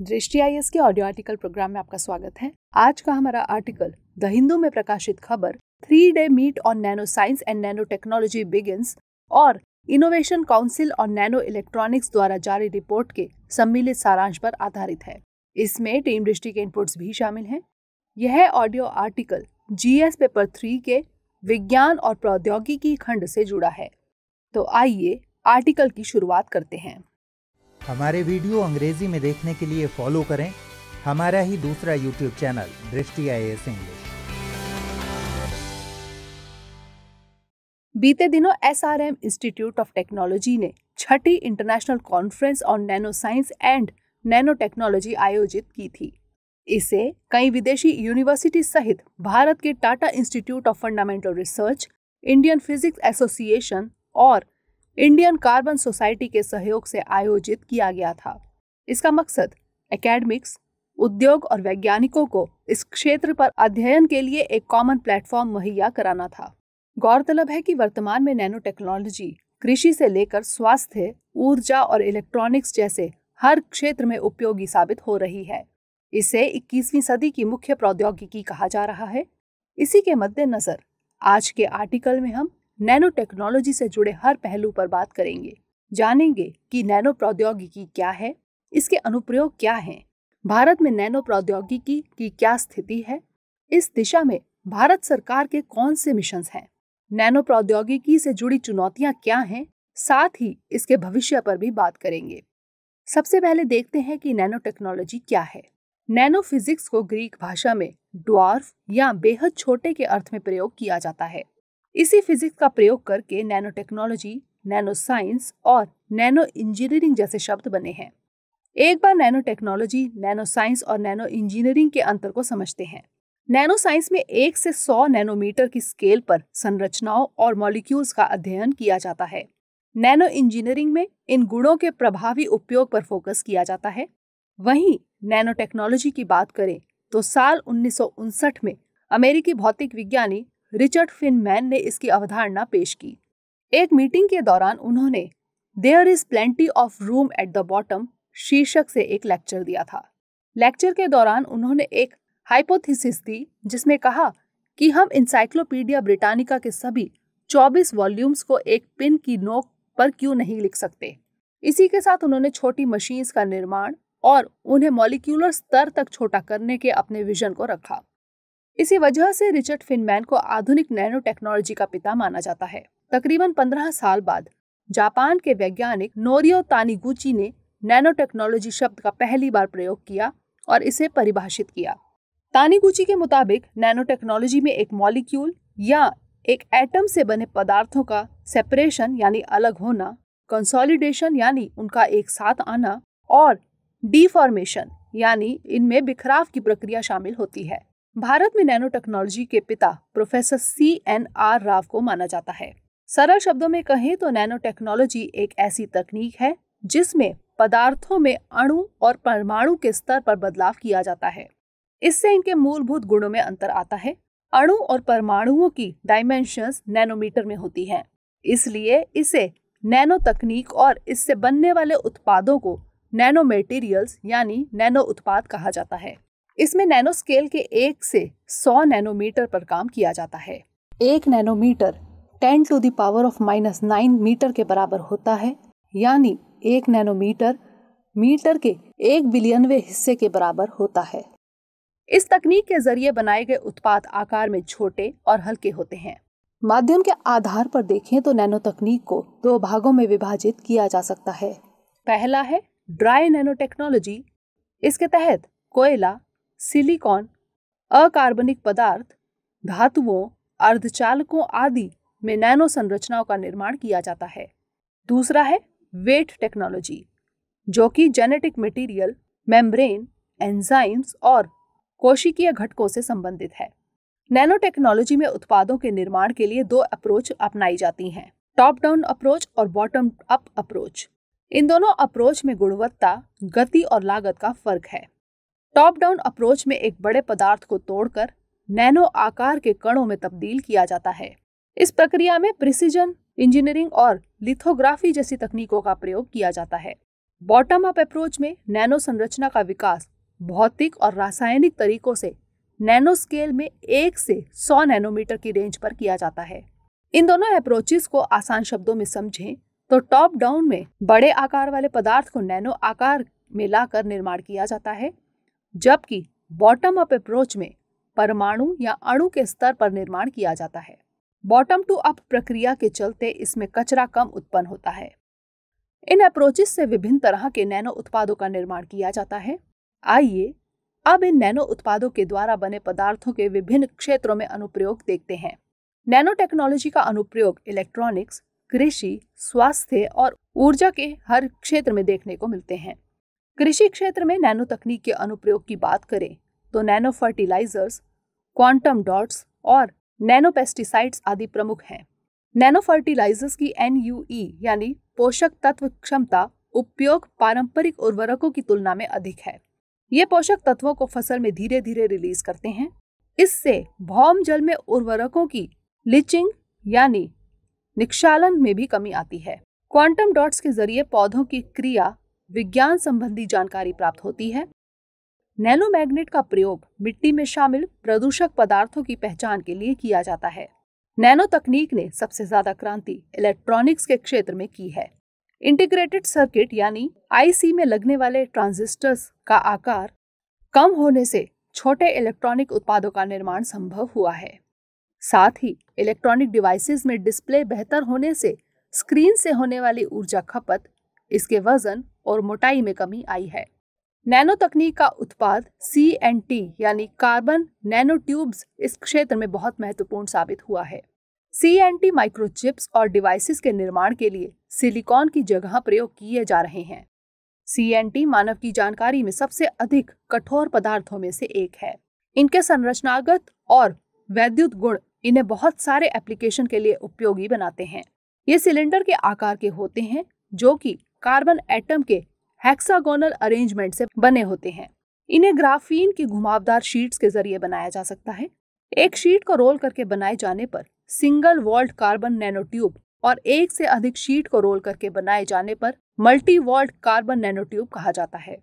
दृष्टि आई के audio article programme में आपका स्वागत है। आज का हमारा आर्टिकल द हिंदू में प्रकाशित खबर three day meet on nano science and nano technology begins और इनोवेशन काउंसिल और नैनो इलेक्ट्रॉनिक्स द्वारा जारी रिपोर्ट के सम्मिलित सारांश पर आधारित है। इसमें टीम दृष्टि के इनपुट्स भी शामिल हैं। यह audio article GS paper three के विज्ञान और प्रौद्योगिकी खंड से जुड़ा है। तो आइए आर्टिकल की शुरुआत करते हैं। हमारे वीडियो अंग्रेज़ी में देखने के लिए फॉलो करें। हमारा ही दूसरा YouTube channel Drishti IAS English बीते दिनों S R M institute of technology ने छठी international conference on nano science and nano technology आयोजित की थी। इसे कई विदेशी यूनिवर्सिटी सहित भारत के Tata institute of fundamental research Indian physics association और इंडियन कार्बन सोसाइटी के सहयोग से आयोजित किया गया था। इसका मकसद एकेडमिक्स उद्योग और वैज्ञानिकों को इस क्षेत्र पर अध्ययन के लिए एक कॉमन प्लेटफॉर्म मुहैया कराना था। गौरतलब है कि वर्तमान में नैनो टेक्नोलॉजी कृषि से लेकर स्वास्थ्य, ऊर्जा और इलेक्ट्रॉनिक्स जैसे हर क्षेत्र में उपयोगी साबित हो रही है। इसे 21वीं सदी की मुख्य प्रौद्योगिकी कहा जा रहा है। इसी के मद्देनजर आज के आर्टिकल में हम नैनो टेक्नोलॉजी से जुड़े हर पहलू पर बात करेंगे। जानेंगे कि नैनो प्रौद्योगिकी क्या है, इसके अनुप्रयोग क्या हैं, भारत में नैनो प्रौद्योगिकी की क्या स्थिति है, इस दिशा में भारत सरकार के कौन से मिशन हैं नैनो प्रौद्योगिकी से जुड़ी चुनौतियाँ क्या हैं, साथ ही इसके भविष्य पर भी बात करेंगे। सबसे पहले देखते हैं कि नैनो टेक्नोलॉजी क्या है। नैनो फिजिक्स को ग्रीक भाषा में ड्वार्फ या बेहद छोटे के अर्थ में प्रयोग किया जाता है। इसी फिजिक्स का प्रयोग करके नैनो टेक्नोलॉजी नैनो साइंस और नैनो इंजीनियरिंग जैसे शब्द बने हैं। एक बार नैनो टेक्नोलॉजी नैनो साइंस और नैनो इंजीनियरिंग के अंतर को समझते हैं। नैनो साइंस में एक से सौ नैनोमीटर की स्केल पर संरचनाओं और मॉलिक्यूल्स का अध्ययन किया जाता है। नैनो इंजीनियरिंग में इन गुणों के प्रभावी उपयोग पर फोकस किया जाता है। वहीं नैनो टेक्नोलॉजी की बात करें तो साल उन्नीस सौ उनसठ में अमेरिकी भौतिक विज्ञानी रिचर्ड फिनमैन ने इसकी अवधारणा पेश की। एक मीटिंग के दौरान उन्होंने there is plenty of room at the bottom शीर्षक से एक लेक्चर दिया था। लेक्चर के दौरान उन्होंने एक हाइपोथेसिस दी, जिसमें कहा कि हम इंसाइक्लोपीडिया ब्रिटानिका के सभी 24 वॉल्यूम्स को एक पिन की नोक पर क्यों नहीं लिख सकते? इसी के साथ उन्होंने छोटी मशीन्स का निर्माण और उन्हें मॉलिक्यूलर स्तर तक छोटा करने के अपने विजन को रखा। इसी वजह से रिचर्ड फिनमैन को आधुनिक नैनो टेक्नोलॉजी का पिता माना जाता है। तकरीबन पंद्रह साल बाद जापान के वैज्ञानिक नोरियो तानीगुची ने नैनो टेक्नोलॉजी शब्द का पहली बार प्रयोग किया और इसे परिभाषित किया। तानीगुची के मुताबिक नैनो टेक्नोलॉजी में एक मॉलिक्यूल या एक एटम से बने पदार्थों का सेपरेशन यानी अलग होना, कंसोलिडेशन यानी उनका एक साथ आना और डिफॉर्मेशन यानी इनमें बिखराव की प्रक्रिया शामिल होती है। भारत में नैनो टेक्नोलॉजी के पिता professor C N R Rao को माना जाता है। सरल शब्दों में कहें तो नैनो टेक्नोलॉजी एक ऐसी तकनीक है, जिसमें पदार्थों में अणु और परमाणु के स्तर पर बदलाव किया जाता है। इससे इनके मूलभूत गुणों में अंतर आता है। अणु और परमाणुओं की डायमेंशंस नैनोमीटर में होती हैं। इसलिए इसे नैनो तकनीक और इससे बनने वाले उत्पादों को नैनो मेटीरियल्स यानी नैनो उत्पाद कहा जाता है। इसमें नैनो स्केल के एक से सौ नैनोमीटर पर काम किया जाता है। एक nanometre ten to the power of minus nine metre के बराबर होता है, यानी एक नैनोमीटर मीटर के एक बिलियनवे हिस्से के बराबर होता है। इस तकनीक के ज़रिए बनाए गए उत्पाद आकार में छोटे और हल्के होते हैं। माध्यम के आधार पर देखें तो नैनो तकनीक को दो भागों में विभाजित किया जा सकता है। पहला है ड्राई नैनो टेक्नोलॉजी इसके तहत कोयला सिलिकॉन, अकार्बनिक पदार्थ, धातुओं, अर्धचालकों आदि में नैनो संरचनाओं का निर्माण किया जाता है। दूसरा है वेट टेक्नोलॉजी, जो कि जेनेटिक मटेरियल, मेम्ब्रेन, एंजाइम्स और कोशिकीय घटकों से संबंधित है। नैनो टेक्नोलॉजी में उत्पादों के निर्माण के लिए दो अप्रोच अपनाई जाती हैं, टॉप डाउन अप्रोच और बॉटम अप अप्रोच। इन दोनों अप्रोच में गुणवत्ता, गति और लागत का फ़र्क है। टॉप डाउन अप्रोच में एक बड़े पदार्थ को तोड़कर नैनो आकार के कणों में तब्दील किया जाता है। इस प्रक्रिया में प्रिसीजन, इंजीनियरिंग और लिथोग्राफी जैसी तकनीकों का प्रयोग किया जाता है। बॉटम अप अप्रोच में नैनो संरचना का विकास भौतिक और रासायनिक तरीकों से नैनो स्केल में एक से सौ नैनोमीटर की रेंज पर किया जाता है। इन दोनों अप्रोचेस को आसान शब्दों में समझें तो टॉप डाउन में बड़े आकार वाले पदार्थ को नैनो आकार में लाकर निर्माण किया जाता है। जबकि बॉटम अप अप्रोच में परमाणु या अणु के स्तर पर निर्माण किया जाता है। बॉटम टू अप प्रक्रिया के चलते इसमें कचरा कम उत्पन्न होता है। इन अप्रोचेस से विभिन्न तरह के नैनो उत्पादों का निर्माण किया जाता है। आइए अब इन नैनो उत्पादों के द्वारा बने पदार्थों के विभिन्न क्षेत्रों में अनुप्रयोग देखते हैं। नैनो टेक्नोलॉजी का अनुप्रयोग इलेक्ट्रॉनिक्स कृषि, स्वास्थ्य और ऊर्जा के हर क्षेत्र में देखने को मिलते हैं। कृषि क्षेत्र में नैनो तकनीक के अनुप्रयोग की बात करें तो नैनो फर्टिलाइजर्स, क्वांटम डॉट्स और नैनो पेस्टिसाइड्स आदि प्रमुख हैं। नैनो फर्टिलाइजर्स की NUE यानी पोषक तत्व क्षमता उपयोग पारंपरिक उर्वरकों की तुलना में अधिक है। ये पोषक तत्वों को फ़सल में धीरे धीरे रिलीज़ करते हैं। इससे भौम जल में उर्वरकों की लिचिंग यानी निक्षालन में भी कमी आती है। क्वांटम डॉट्स के ज़रिए पौधों की क्रिया विज्ञान संबंधी जानकारी प्राप्त होती है। नैनोमैग्नेट का प्रयोग मिट्टी में शामिल प्रदूषक पदार्थों की पहचान के लिए किया जाता है। नैनो तकनीक ने सबसे ज़्यादा क्रांति इलेक्ट्रॉनिक्स के क्षेत्र में की है। इंटीग्रेटेड सर्किट यानी आईसी में लगने वाले ट्रांजिस्टर्स का आकार कम होने से छोटे इलेक्ट्रॉनिक उत्पादों का निर्माण संभव हुआ है। साथ ही इलेक्ट्रॉनिक डिवाइसेस में डिस्प्ले बेहतर होने से स्क्रीन से होने वाली ऊर्जा खपत, इसके वज़न और मोटाई में कमी आई है। नैनो तकनीक का उत्पाद सी एन टी यानी कार्बन नैनो ट्यूब्स इस क्षेत्र में बहुत महत्वपूर्ण साबित हुआ है। सी एन टी माइक्रोचिप्स और डिवाइसेस के निर्माण के लिए सिलिकॉन की जगह प्रयोग किए जा रहे हैं। सी एन टी मानव की जानकारी में सबसे अधिक कठोर पदार्थों में से एक है। इनके संरचनागत और वैद्युत गुण इन्हें बहुत सारे एप्लीकेशन के लिए उपयोगी बनाते हैं। ये सिलेंडर के आकार के होते हैं जो कि कार्बन एटम के हेक्सागोनल अरेंजमेंट से बने होते हैं। इन्हें ग्राफीन की घुमावदार शीट्स के ज़रिए बनाया जा सकता है। एक शीट को रोल करके बनाए जाने पर single walled carbon nano tube और एक से अधिक शीट को रोल करके बनाए जाने पर मल्टी वॉल्ट कार्बन नैनोट्यूब कहा जाता है।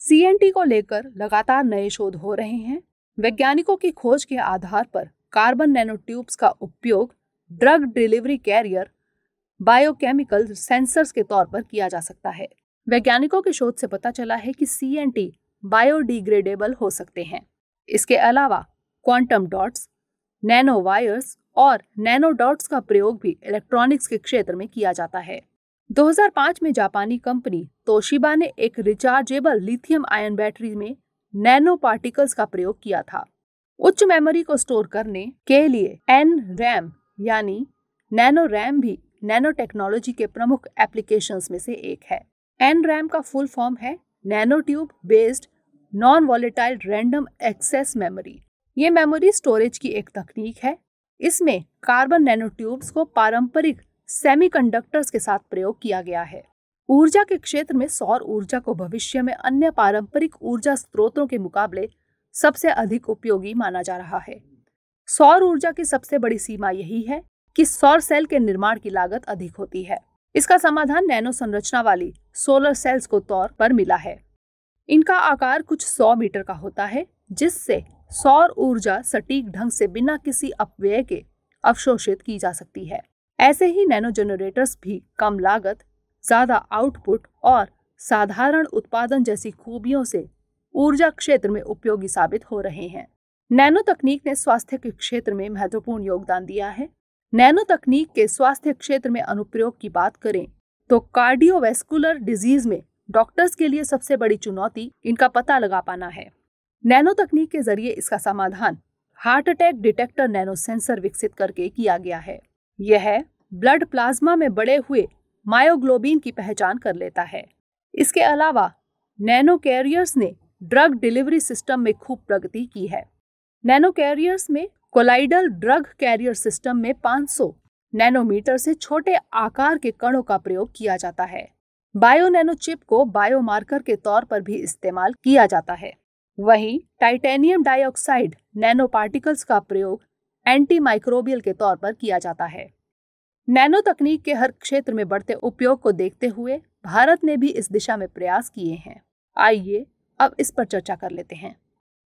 सीएनटी को लेकर लगातार नए शोध हो रहे हैं। वैज्ञानिकों की खोज के आधार पर कार्बन नैनो ट्यूब्स का उपयोग drug delivery carrier biochemical sensors के तौर पर किया जा सकता है। वैज्ञानिकों के शोध से पता चला है कि सी एन टी बायोडिग्रेडेबल हो सकते हैं। इसके अलावा क्वांटम डॉट्स नैनो वायर्स और नैनो डॉट्स का प्रयोग भी इलेक्ट्रॉनिक्स के क्षेत्र में किया जाता है। 2005 में जापानी कंपनी तोशिबा ने एक रिचार्जेबल लिथियम आयन बैटरी में नैनो पार्टिकल्स का प्रयोग किया था। उच्च मेमोरी को स्टोर करने के लिए एन रैम यानी नैनो रैम भी नैनो टेक्नोलॉजी के प्रमुख एप्लीकेशंस में से एक है। एन रैम का फुल फॉर्म है nano tube based non volatile random access memory ये मेमोरी स्टोरेज की एक तकनीक है। इसमें कार्बन नैनो ट्यूब्स को पारंपरिक सेमीकंडक्टर्स के साथ प्रयोग किया गया है। ऊर्जा के क्षेत्र में सौर ऊर्जा को भविष्य में अन्य पारंपरिक ऊर्जा स्रोतों के मुकाबले सबसे अधिक उपयोगी माना जा रहा है। सौर ऊर्जा की सबसे बड़ी सीमा यही है कि सौर सेल के निर्माण की लागत अधिक होती है। इसका समाधान नैनो संरचना वाली सोलर सेल्स को तौर पर मिला है। इनका आकार कुछ सौ मीटर का होता है, जिससे सौर ऊर्जा सटीक ढंग से बिना किसी अपव्यय के अवशोषित की जा सकती है। ऐसे ही नैनो जनरेटर्स भी कम लागत, ज़्यादा आउटपुट और साधारण उत्पादन जैसी खूबियों से ऊर्जा क्षेत्र में उपयोगी साबित हो रहे हैं। नैनो तकनीक ने स्वास्थ्य के क्षेत्र में महत्वपूर्ण योगदान दिया है। नैनो तकनीक के स्वास्थ्य क्षेत्र में अनुप्रयोग की बात करें तो कार्डियोवेस्कुलर डिज़ीज़ में डॉक्टर्स के लिए सबसे बड़ी चुनौती इनका पता लगा पाना है। नैनो तकनीक के ज़रिए इसका समाधान heart attack detector nano sensor विकसित करके किया गया है। यह ब्लड प्लाज्मा में बड़े हुए मायोग्लोबिन की पहचान कर लेता है। इसके अलावा नैनो कैरियर्स ने ड्रग डिलीवरी सिस्टम में खूब प्रगति की है। नैनो कैरियर्स में कोलाइडल ड्रग कैरियर सिस्टम में 500 नैनोमीटर से छोटे आकार के कणों का प्रयोग किया जाता है। बायो नैनो चिप को बायोमार्कर के तौर पर भी इस्तेमाल किया जाता है। वहीं टाइटेनियम डाइऑक्साइड नैनो पार्टिकल्स का प्रयोग एंटी माइक्रोबियल के तौर पर किया जाता है। नैनो तकनीक के हर क्षेत्र में बढ़ते उपयोग को देखते हुए भारत ने भी इस दिशा में प्रयास किए हैं। आइए अब इस पर चर्चा कर लेते हैं।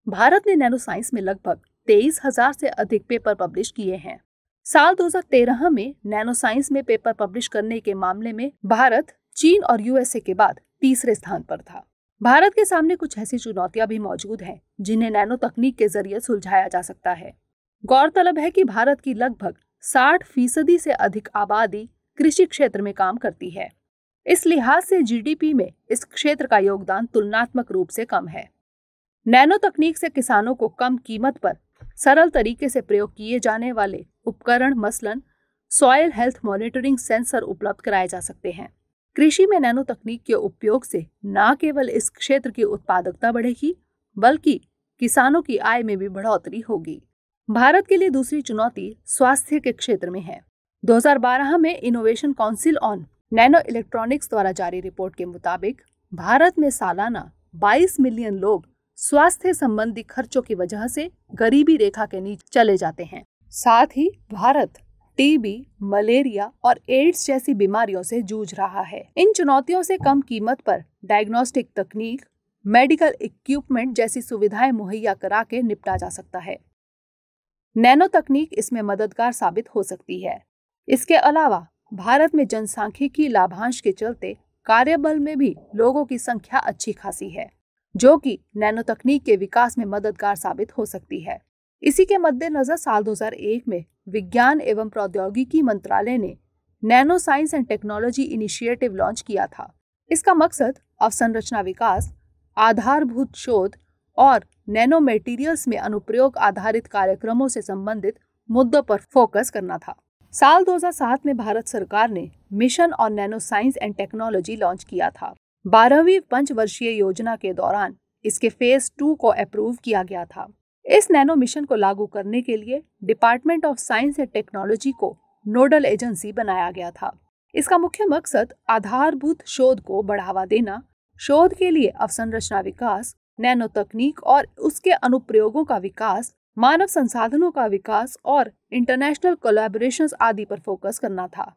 भारत ने नैनो साइंस में लगभग तेईस हज़ार से अधिक पेपर पब्लिश किए हैं। साल 2013 में नैनो साइंस में पेपर पब्लिश करने के मामले में भारत, चीन और यूएसए के बाद तीसरे स्थान पर था। भारत के सामने कुछ ऐसी चुनौतियाँ भी मौजूद हैं, जिन्हें नैनो तकनीक के ज़रिए सुलझाया जा सकता है। गौरतलब है कि भारत की लगभग 60 फ़ीसदी से अधिक आबादी कृषि क्षेत्र में काम करती है। इस लिहाज से जीडीपी में इस क्षेत्र का योगदान तुलनात्मक रूप से कम है। नैनो तकनीक से किसानों को कम कीमत पर सरल तरीके से प्रयोग किए जाने वाले उपकरण मसलन सॉयल हेल्थ मॉनिटरिंग सेंसर उपलब्ध कराए जा सकते हैं। कृषि में नैनो तकनीक के उपयोग से न केवल इस क्षेत्र की उत्पादकता बढ़ेगी, बल्कि किसानों की आय में भी बढ़ोतरी होगी। भारत के लिए दूसरी चुनौती स्वास्थ्य के क्षेत्र में है। 2012 में innovation council on nano electronics द्वारा जारी रिपोर्ट के मुताबिक, भारत में सालाना 22 मिलियन लोग स्वास्थ्य संबंधी खर्चों की वजह से गरीबी रेखा के नीचे चले जाते हैं। साथ ही भारत टीबी, मलेरिया और एड्स जैसी बीमारियों से जूझ रहा है। इन चुनौतियों से कम कीमत पर डायग्नोस्टिक तकनीक, मेडिकल इक्विपमेंट जैसी सुविधाएँ मुहैया करा के निपटा जा सकता है। नैनो तकनीक इसमें मददगार साबित हो सकती है। इसके अलावा भारत में जनसांख्यिकी लाभांश के चलते कार्यबल में भी लोगों की संख्या अच्छी खासी है। जो कि नैनो तकनीक के विकास में मददगार साबित हो सकती है। इसी के मद्देनजर साल 2001 में विज्ञान एवं प्रौद्योगिकी मंत्रालय ने nano science and technology initiative launch किया था। इसका मकसद अवसंरचना विकास, आधारभूत शोध और नैनो मेटीरियल्स में अनुप्रयोग आधारित कार्यक्रमों से संबंधित मुद्दों पर फोकस करना था। साल 2007 में भारत सरकार ने mission on nano science and technology launch किया था। बारहवीं पंचवर्षीय योजना के दौरान इसके फ़ेज़ टू को अप्रूव किया गया था। इस नैनो मिशन को लागू करने के लिए department of science and technology को नोडल एजेंसी बनाया गया था। इसका मुख्य मकसद आधारभूत शोध को बढ़ावा देना, शोध के लिए अवसंरचना विकास नैनो तकनीक और उसके अनुप्रयोगों का विकास, मानव संसाधनों का विकास और इंटरनेशनल कोलैबोरेशन आदि पर फोकस करना था।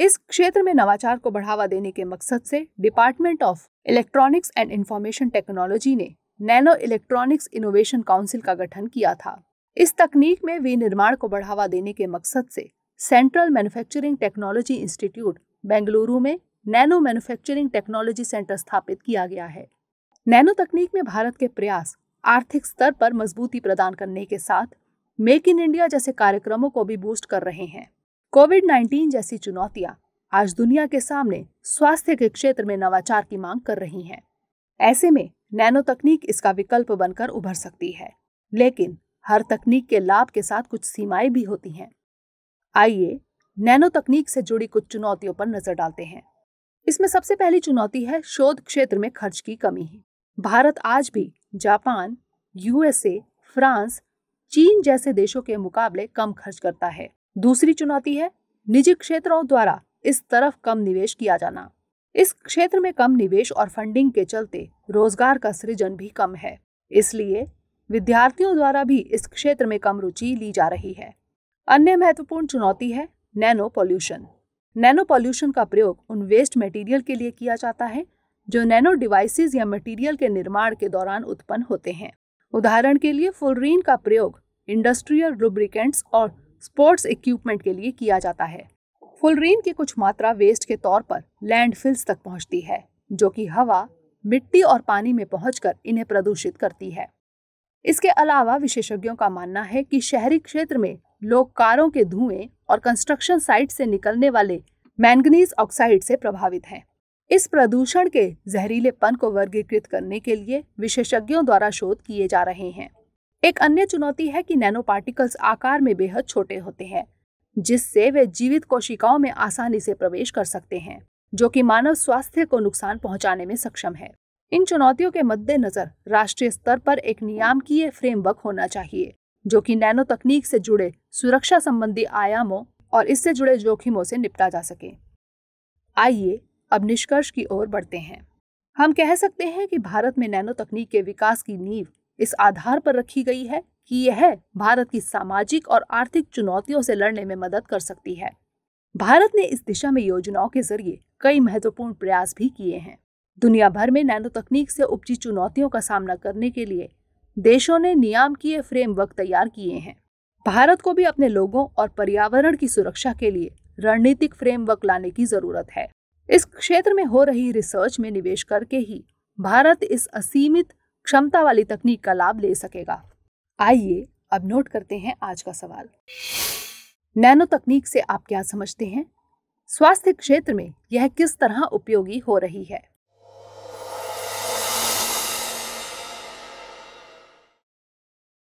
इस क्षेत्र में नवाचार को बढ़ावा देने के मकसद से department of electronics and information technology ने नैनो इलेक्ट्रॉनिक्स इनोवेशन काउंसिल का गठन किया था। इस तकनीक में विनिर्माण को बढ़ावा देने के मकसद से central manufacturing technology institute Bengaluru में नैनो मैन्युफैक्चरिंग टेक्नोलॉजी सेंटर स्थापित किया गया है। नैनो तकनीक में भारत के प्रयास आर्थिक स्तर पर मजबूती प्रदान करने के साथ मेक इन इंडिया जैसे कार्यक्रमों को भी बूस्ट कर रहे हैं। कोविड 19 जैसी चुनौतियाँ आज दुनिया के सामने स्वास्थ्य के क्षेत्र में नवाचार की मांग कर रही हैं। ऐसे में नैनो तकनीक इसका विकल्प बनकर उभर सकती है, लेकिन हर तकनीक के लाभ के साथ कुछ सीमाएँ भी होती हैं। आइए नैनो तकनीक से जुड़ी कुछ चुनौतियों पर नज़र डालते हैं। इसमें सबसे पहली चुनौती है शोध क्षेत्र में खर्च की कमी। भारत आज भी जापान, यूएसए, फ्रांस, चीन जैसे देशों के मुकाबले कम खर्च करता है। दूसरी चुनौती है निजी क्षेत्रों द्वारा इस तरफ़ कम निवेश किया जाना। इस क्षेत्र में कम निवेश और फंडिंग के चलते रोज़गार का सृजन भी कम है। इसलिए विद्यार्थियों द्वारा भी इस क्षेत्र में कम रुचि ली जा रही है। अन्य महत्वपूर्ण चुनौती है नैनो पॉल्यूशन। नैनो पॉल्यूशन का प्रयोग उन वेस्ट मटेरियल के लिए किया जाता है, जो नैनो डिवाइसेस या मटेरियल के निर्माण के दौरान उत्पन्न होते हैं। उदाहरण के लिए फुलरीन का प्रयोग इंडस्ट्रियल लुब्रिकेंट्स और स्पोर्ट्स इक्विपमेंट के लिए किया जाता है। फुलरीन की कुछ मात्रा वेस्ट के तौर पर लैंडफिल्स तक पहुँचती है, जो कि हवा, मिट्टी और पानी में पहुंचकर इन्हें प्रदूषित करती है। इसके अलावा विशेषज्ञों का मानना है कि शहरी क्षेत्र में लोग कारों के धुएँ और कंस्ट्रक्शन साइट से निकलने वाले मैंगनीज ऑक्साइड से प्रभावित हैं। इस प्रदूषण के जहरीलेपन को वर्गीकृत करने के लिए विशेषज्ञों द्वारा शोध किए जा रहे हैं। एक अन्य चुनौती है कि नैनो पार्टिकल्स आकार में बेहद छोटे होते हैं, जिससे वे जीवित कोशिकाओं में आसानी से प्रवेश कर सकते हैं, जो कि मानव स्वास्थ्य को नुकसान पहुँचाने में सक्षम है। इन चुनौतियों के मद्देनजर राष्ट्रीय स्तर पर एक नियामकीय फ्रेमवर्क होना चाहिए, जो कि नैनो तकनीक से जुड़े सुरक्षा संबंधी आयामों और इससे जुड़े जोखिमों से निपटा जा सके। आइए अब निष्कर्ष की ओर बढ़ते हैं। हम कह सकते हैं कि भारत में नैनो तकनीक के विकास की नींव इस आधार पर रखी गई है कि यह भारत की सामाजिक और आर्थिक चुनौतियों से लड़ने में मदद कर सकती है। भारत ने इस दिशा में योजनाओं के ज़रिए कई महत्वपूर्ण प्रयास भी किए हैं। दुनिया भर में नैनो तकनीक से उपजी चुनौतियों का सामना करने के लिए देशों ने नियामकीय फ्रेमवर्क तैयार किए हैं। भारत को भी अपने लोगों और पर्यावरण की सुरक्षा के लिए रणनीतिक फ्रेमवर्क लाने की ज़रूरत है। इस क्षेत्र में हो रही रिसर्च में निवेश करके ही भारत इस असीमित क्षमता वाली तकनीक का लाभ ले सकेगा। आइए अब नोट करते हैं आज का सवाल। नैनो तकनीक से आप क्या समझते हैं? स्वास्थ्य क्षेत्र में यह किस तरह उपयोगी हो रही है?